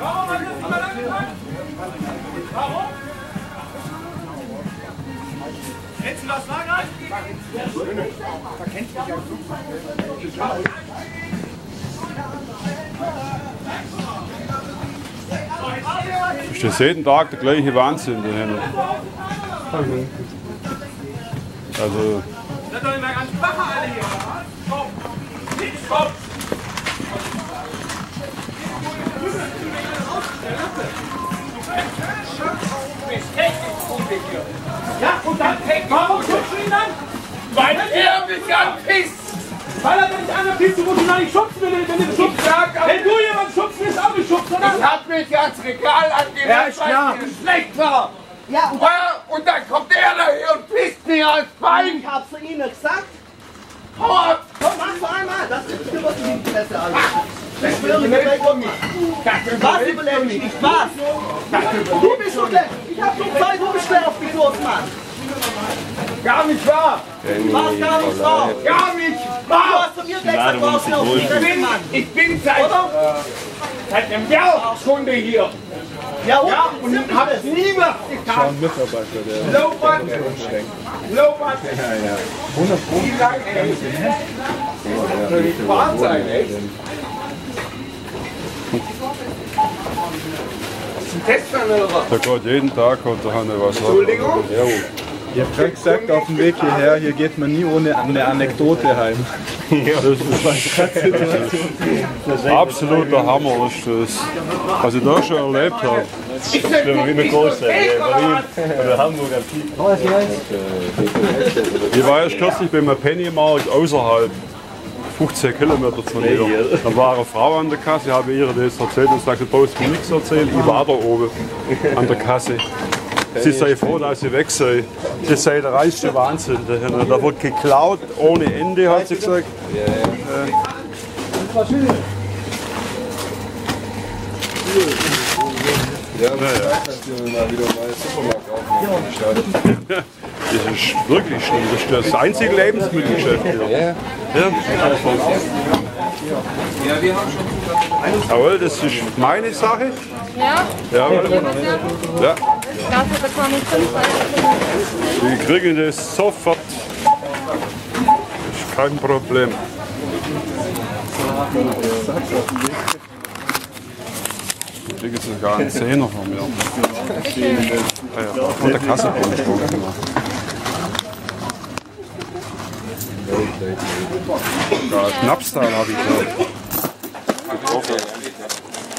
Warum hat das immer lange getan? Warum? Kennst du das Lager? Ist das jeden Tag der gleiche Wahnsinn da hinten? Also, Seid doch nicht mehr ganz Bacher alle hier. Stopp! Nicht stopp! Ja, und dann warum schubst du ihn dann? Weil er mich anpisst! Weil er dich anpisst, du musst ihn doch nicht schubsen, wenn du, wenn du schubst. Wenn du jemanden schubst, wirst du auch nicht schubsen, oder? Ich hab mich ans Regal angehört, Ja, weil es schlecht war. Ja, und Ja, und dann kommt er daher und pisst mir ans Bein. ich hab's Ihnen gesagt. Hau ab! Komm, mach noch einmal. Das ist wirklich in die Fresse, Alter. Ich ich. Was überlebe ich nicht? Was? Du bist so schlecht. Ich hab doch Zeit, du bist schwer auf die Kurs, Mann. Gar nicht wahr! Was gar nicht drauf. Gar nicht Du wahr! hast zu mir gesagt, du auf die Ich Fresse, bin, Mann. ich bin seit, Oder? seit einem Jahr Stunde hier. Ja, und? Ja, und Stimmt hab das? nie was getan. Mitarbeiter, der Lobert, Lobert. Wie lange, ey? Soll nicht wahr sein, echt? Das ist ein Testverhörer. da geht jeden Tag kommt da hinten was. Entschuldigung? Ich hab gerade gesagt, auf dem Weg hierher, hier geht man nie ohne eine Anekdote heim. Absoluter Hammer ist das. Was ich da schon erlebt habe. Ich bin wie eine große Berlin Oder Hamburg am Piep. Ich war erst kürzlich beim Pennymarkt außerhalb. 15 Kilometer von hier. Da war eine Frau an der Kasse, ich habe ihr das erzählt und sagte, du brauchst mir nichts erzählen, ich war da oben an der Kasse. Sie sei froh, dass sie weg sei. Das sei der reichste Wahnsinn. Da wird geklaut ohne Ende, hat sie gesagt. Ja, aber ja. kannst du ist wirklich schlimm. Das ist das einzige Lebensmittelgeschäft hier. Ja. Ja. Jawohl, das ist meine Sache. Ja, Jawohl. Ja. dafür bekomme ich 5 Euro. Wir kriegen das sofort. Ist kein Problem. Wir kriegen sogar einen Zehner von mir. Ja, ja. Von der Kasse komme ich schon. Ja, Schnapstal habe ich da. Getroffen.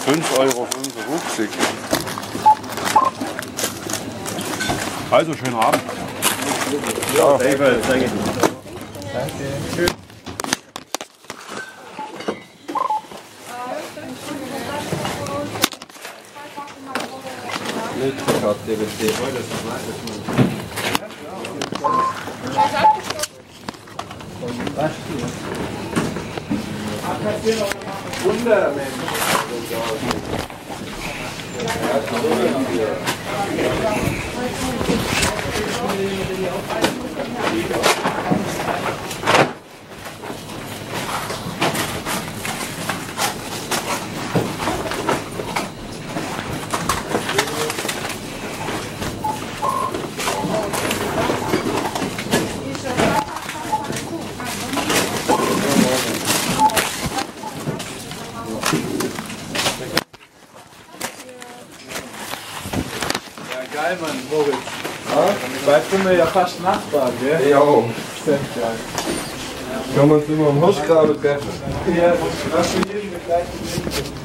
5,55 Euro. Also, schönen Abend. Ja, Wunder, Mensch. Geil, Mann, Moritz. Bald sind wir ja fast Nachbarn, gell? Ja, Stimmt, ja. können wir uns immer am Hirschgrabe treffen. Ja, hast du jeden begleitet?